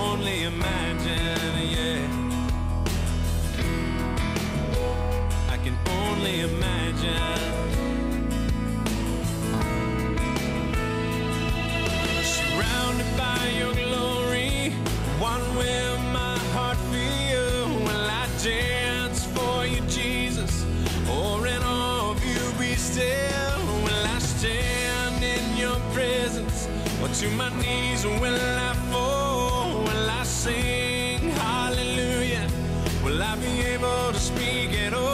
Only imagine, yeah. I can only imagine. Surrounded by your glory, what will my heart feel? Will I dance for you, Jesus? Or in awe of you be still? Will I stand in your presence? Or to my knees? Will I sing hallelujah? Will I be able to speak at all?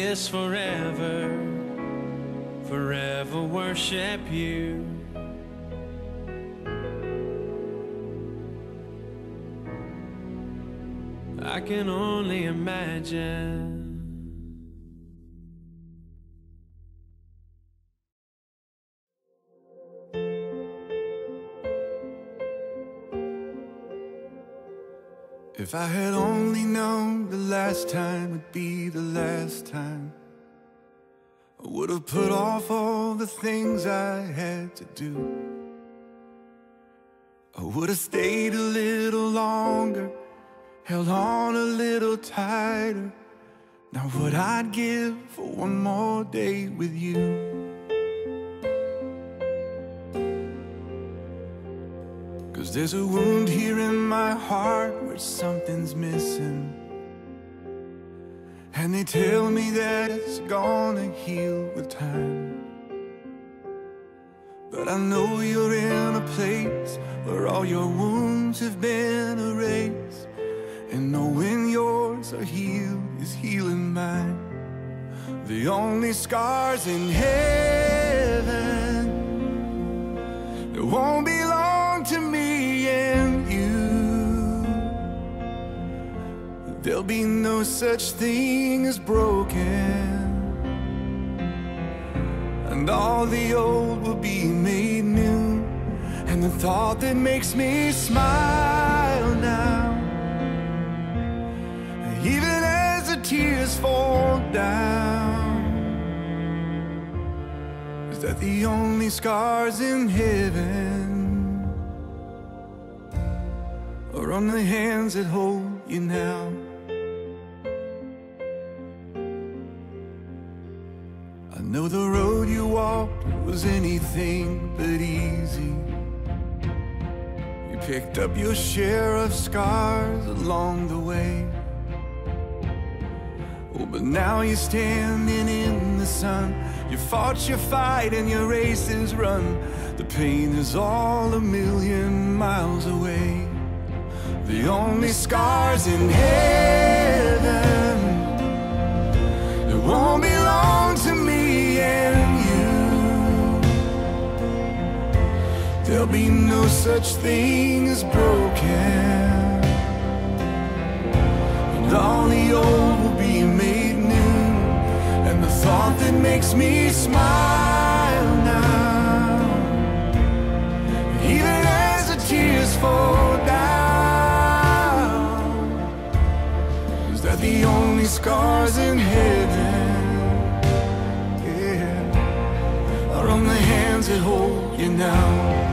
Is forever, forever worship you. I can only imagine. If I had only known last time would be the last time, I would have put off all the things I had to do. I would have stayed a little longer, held on a little tighter. Now, what I'd give for one more day with you. Cause there's a wound here in my heart where something's missing. And they tell me that it's gonna heal with time. But I know you're in a place where all your wounds have been erased. And knowing yours are healed is healing mine. The only scars in heaven that won't belong be no such thing as broken. And all the old will be made new. And the thought that makes me smile now. Even as the tears fall down. Is that the only scars in heaven? Or on the hands that hold you now? Know the road you walked was anything but easy. You picked up your share of scars along the way. Oh, but now you're standing in the sun. You fought your fight and your race is run. The pain is all a million miles away. The only scars in heaven that won't belong to me There'll be no such thing as broken. And all the old will be made new. And the thought that makes me smile now. Even as the tears fall down. Is that the only scars in heaven? Yeah. Are on the hands that hold you now.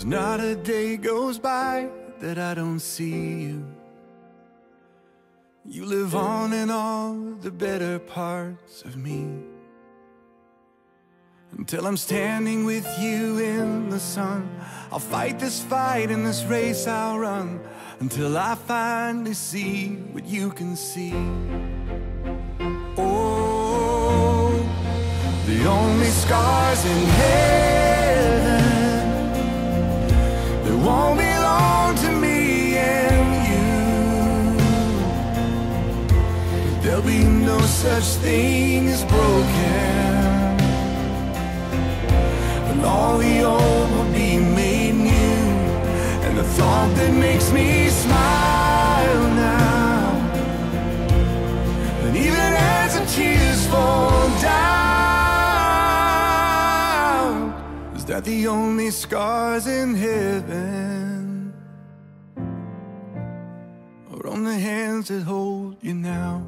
There's not a day goes by that I don't see you. You live on in all the better parts of me. Until I'm standing with you in the sun, I'll fight this fight in this race I'll run. Until I finally see what you can see. Oh, the only scars in heaven won't belong to me and you. There'll be no such thing as broken. And all the old will be made new. And the thought that makes me smile the only scars in heaven? Or on the hands that hold you now?